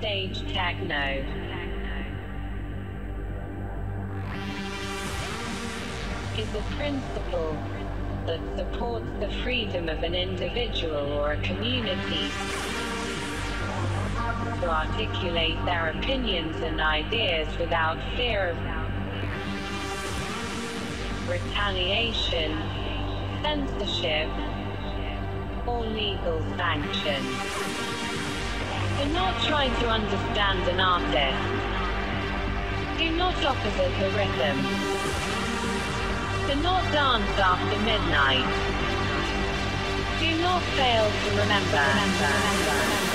stage techno. Is a principle that supports the freedom of an individual or a community to articulate their opinions and ideas without fear of retaliation, censorship, or legal sanction. Do not try to understand an artist. Do not opposite the rhythm. Do not dance after midnight. Do not fail to remember.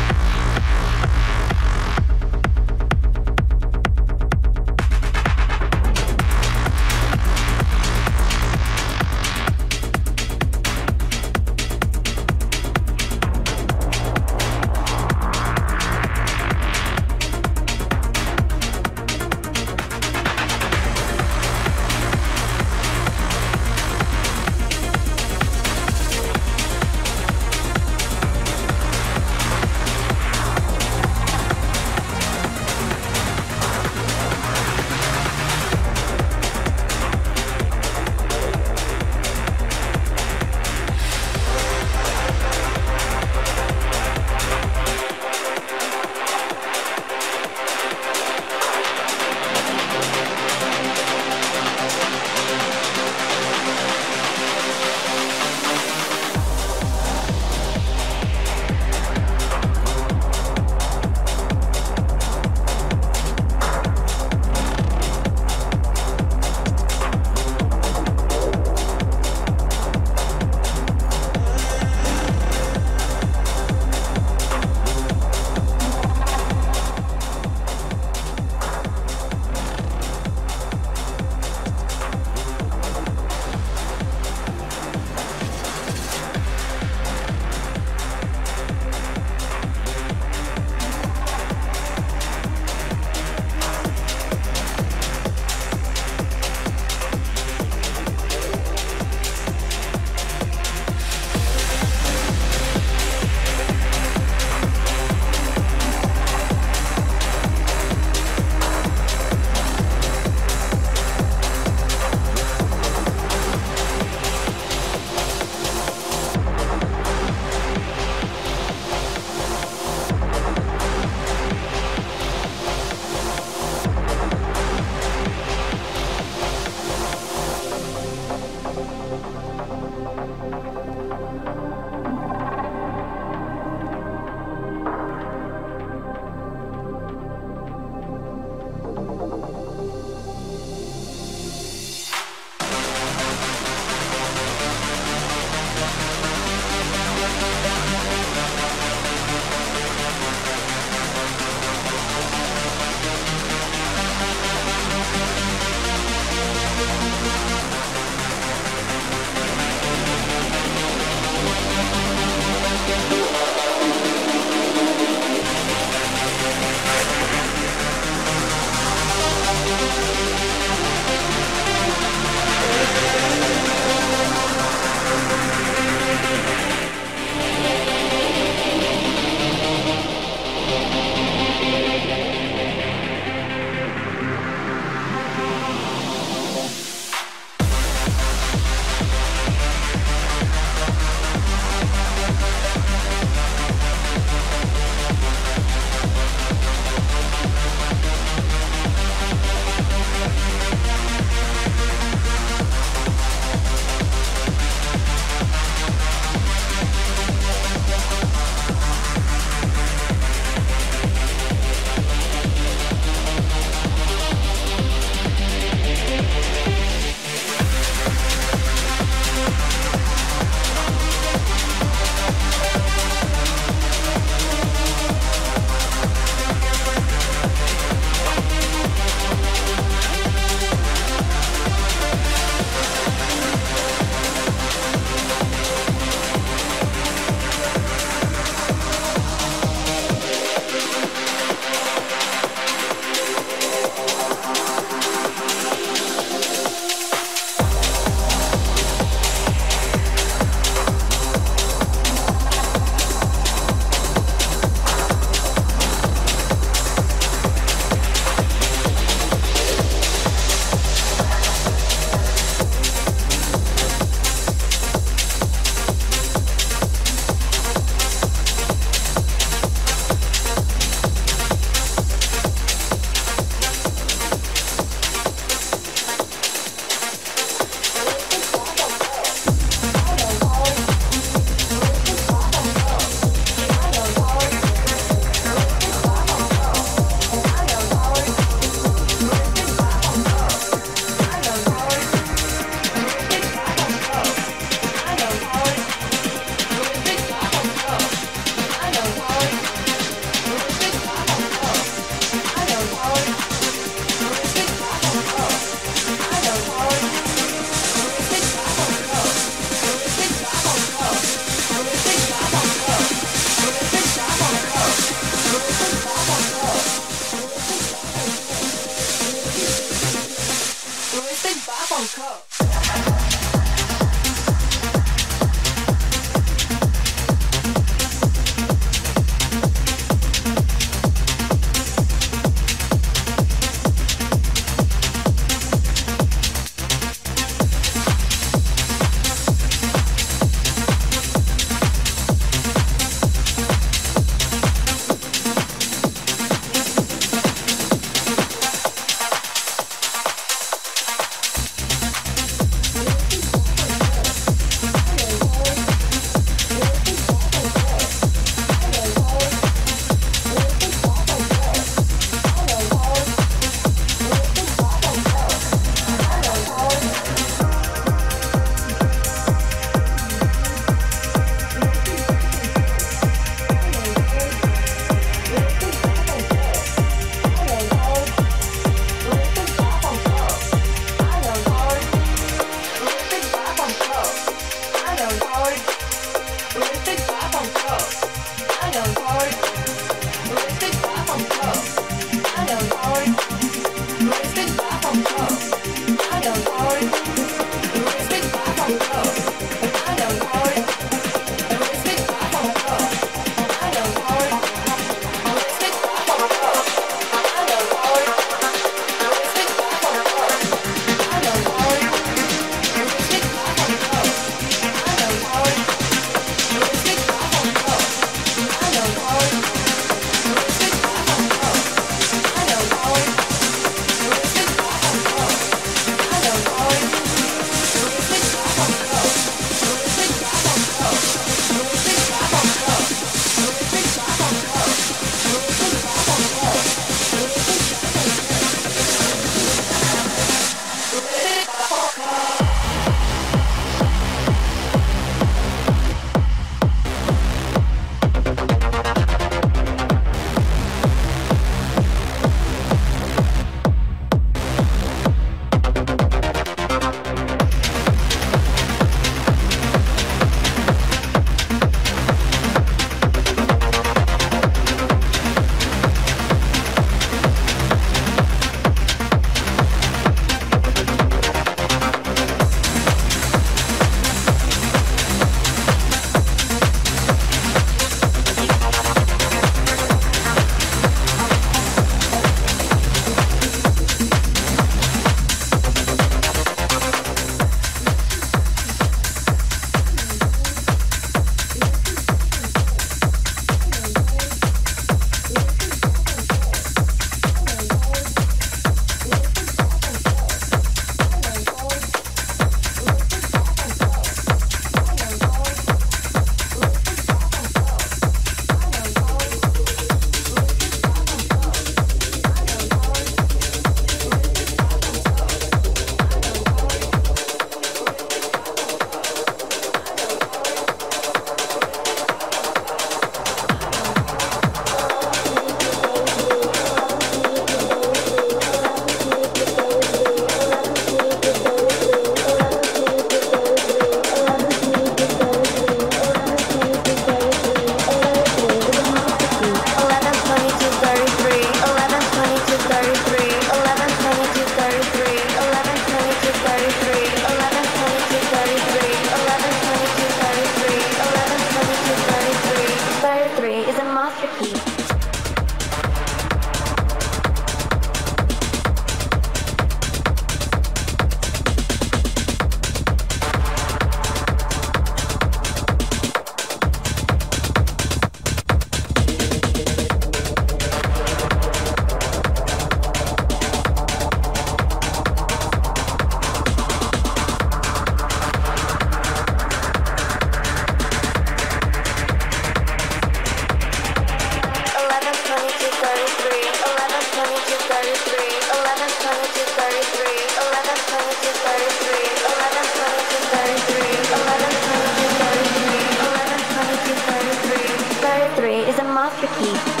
the key.